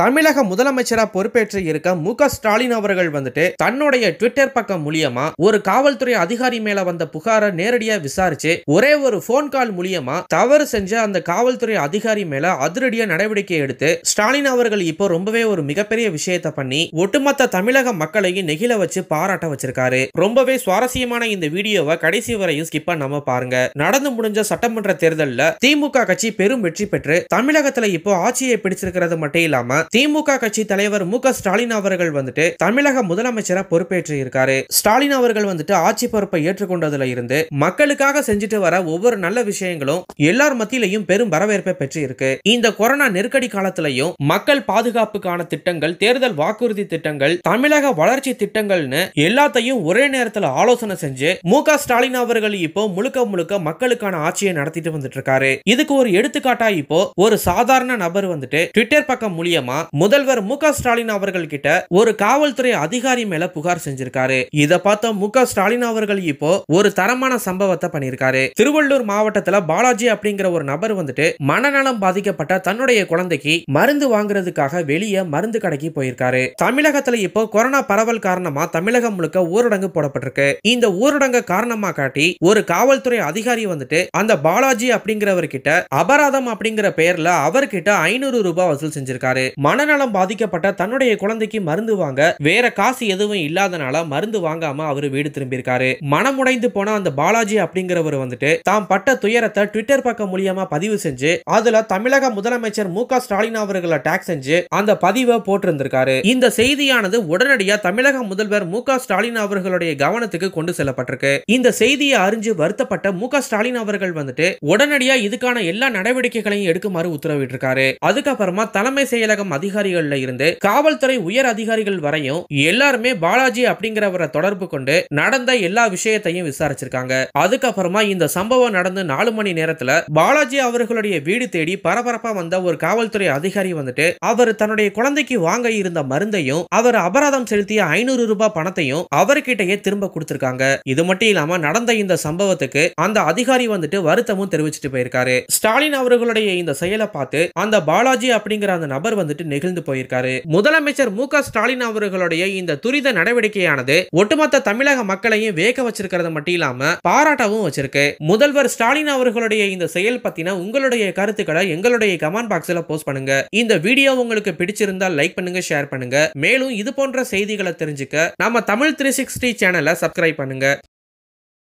தமிழக முதலமைச்சரா பொறுப்பேற்று இருக்க மு ஸ்டாலின் அவர்கள் வந்துட்டு தன்னுடைய ட்விட்டர் பக்கம் மூலியமா ஒரு காவல்துறை அதிகாரி மேல வந்த புகாரை நேரடியா விசாரிச்சு ஒரே ஒரு போன் கால் மூலியமா தவறு செஞ்ச அந்த காவல்துறை அதிகாரி மேல அதிரடியா நடவடிக்கை எடுத்து ஸ்டாலின் அவர்கள் இப்போ ரொம்பவே ஒரு மிகப்பெரிய விஷயத்தை பண்ணி ஒட்டுமொத்த தமிழக மக்களையும் நெகிழ வச்சு பாராட்ட வச்சிருக்காரு. ரொம்பவே சுவாரஸ்யமான இந்த வீடியோவை கடைசி வரையும் ஸ்கிப் பண்ணாம பாருங்க. நடந்து முடிஞ்ச சட்டமன்ற தேர்தலில் திமுக கட்சி பெரும் வெற்றி பெற்று தமிழகத்துல இப்போ ஆட்சியை பிடிச்சிருக்கிறது மட்டும் இல்லாம திமுக கட்சி தலைவர் மு ஸ்டாலின் அவர்கள் வந்துட்டு தமிழக முதலமைச்சரா பொறுப்பேற்று இருக்காரு. ஸ்டாலின் அவர்கள் வந்துட்டு ஆட்சி பொறுப்பை ஏற்றுக்கொண்டதுல இருந்து மக்களுக்காக செஞ்சுட்டு வர ஒவ்வொரு நல்ல விஷயங்களும் எல்லார் மத்தியிலையும் பெரும் வரவேற்பை பெற்று இருக்கு இந்த கொரோனா நெருக்கடி காலத்திலையும் மக்கள் பாதுகாப்புக்கான திட்டங்கள் தேர்தல் வாக்குறுதி திட்டங்கள் தமிழக வளர்ச்சி திட்டங்கள்னு எல்லாத்தையும் ஒரே நேரத்துல ஆலோசனை செஞ்சு மு ஸ்டாலின் அவர்கள் இப்போ முழுக்க முழுக்க மக்களுக்கான ஆட்சியை நடத்திட்டு வந்துட்டு இருக்காரு. இதுக்கு ஒரு எடுத்துக்காட்டா இப்போ ஒரு சாதாரண நபர் வந்துட்டு ட்விட்டர் பக்கம் மூலியமா முதல்வர் மு ஸ்டாலின் அவர்கள் கிட்ட ஒரு காவல்துறை அதிகாரி மேல புகார் செஞ்சிருக்காரு. இத பார்த்த மு ஸ்டாலின் அவர்கள் இப்போ ஒரு தரமான சம்பவத்தை பண்ணிருக்காரு. திருவள்ளூர் மாவட்டத்துல பாலாஜி அப்படிங்கிற ஒரு நபர் வந்துட்டு மனநலம் பாதிக்கப்பட்ட தன்னுடைய குழந்தைக்கு மருந்து வாங்குறதுக்காக வெளியே மருந்து கடைக்கு போயிருக்காரு. தமிழகத்துல இப்போ கொரோனா பரவல் காரணமா தமிழகம் முழுக்க ஊரடங்கு போடப்பட்டிருக்கு. இந்த ஊரடங்கு காரணமா காட்டி ஒரு காவல்துறை அதிகாரி வந்துட்டு அந்த பாலாஜி அப்படிங்கிறவர் கிட்ட அபராதம் அப்படிங்கிற பெயர்ல அவர்கிட்ட ஐநூறு ரூபாய் வசூல் செஞ்சிருக்காரு. மனநலம் பாதிக்கப்பட்ட தன்னுடைய குழந்தைக்கு மருந்து வாங்க வேற காசு எதுவும் இல்லாதனால மருந்து வாங்காம அவரு வீடு திரும்பியிருக்காரு. மனமுடைந்து போன அந்த பாலாஜி அப்படிங்கிறவர் வந்துட்டு தாம் பட்ட துயரத்தை ட்விட்டர் பக்கம் மூலியமா பதிவு செஞ்சு அதுல தமிழக முதலமைச்சர் மு க ஸ்டாலின் அவர்களை டேக் செஞ்சு அந்த பதிவை போட்டிருந்திருக்காரு. இந்த செய்தியானது உடனடியா தமிழக முதல்வர் மு க ஸ்டாலின் அவர்களுடைய கவனத்துக்கு கொண்டு செல்லப்பட்டிருக்கு. இந்த செய்தியை அறிஞ்சு வருத்தப்பட்ட மு க ஸ்டாலின் அவர்கள் வந்துட்டு உடனடியா இதுக்கான எல்லா நடவடிக்கைகளையும் எடுக்குமாறு உத்தரவிட்டிருக்காரு. அதுக்கப்புறமா தலைமை செயலகம் அதிகாரிகள்ல இருந்து காவல்துறை உயர் அதிகாரிகள் வரையும் எல்லாருமே பாலாஜி அப்படிங்கிறவரை தொடர்பு கொண்டு நடந்த எல்லா விஷயத்தையும் விசாரிச்சிருக்காங்க. அதுக்கப்புறமா இந்த சம்பவம் நடந்து நாலு மணி நேரத்துல பாலாஜி அவர்களுடைய வீடு தேடி பரபரப்பா வந்த ஒரு காவல்துறை அதிகாரி வந்துட்டு அவர் தன்னுடைய குழந்தைக்கு வாங்க இருந்த மருந்தையும் அவர் அபராதம் செலுத்திய ஐநூறு ரூபாய் பணத்தையும் அவர்கிட்டயே திரும்ப கொடுத்திருக்காங்க. இது மட்டும் இல்லாம நடந்த இந்த சம்பவத்துக்கு அந்த அதிகாரி வந்துட்டு வருத்தமும் தெரிவிச்சிட்டு போயிருக்காரு. ஸ்டாலின் அவர்களுடைய இந்த செயலை பார்த்து அந்த பாலாஜி அப்படிங்கிற அந்த நபர் வந்துட்டு நெகிழ்ந்து போயிருக்காரு. முதலமைச்சர் மு க ஸ்டாலின் அவர்களுடைய இந்த துரித நடவடிக்கையானது ஒட்டுமொத்த தமிழக மக்களையும் வேக வச்சிருக்கிறது மட்டும் இல்லாம பாராட்டவும் வச்சிருக்கு. முதல்வர் ஸ்டாலின் அவர்களுடைய இந்த செயல் பத்தின உங்களுடைய கருத்துக்களை எங்களுடைய கமெண்ட் பாக்ஸ்ல போஸ்ட் பண்ணுங்க. இந்த வீடியோ உங்களுக்கு பிடிச்சிருந்தா லைக் பண்ணுங்க ஷேர் பண்ணுங்க. மேலும் இது போன்ற செய்திகளை தெரிஞ்சுக்க நம்ம தமிழ் த்ரீ சிக்ஸ்டி சேனலை சப்ஸ்கிரைப் பண்ணுங்க.